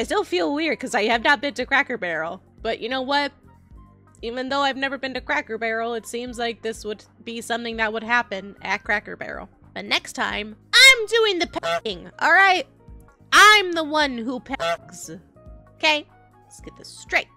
I still feel weird because I have not been to Cracker Barrel. But you know what? Even though I've never been to Cracker Barrel, it seems like this would be something that would happen at Cracker Barrel. But next time, I'm doing the packing. alright? I'm the one who packs. Okay, let's get this straight.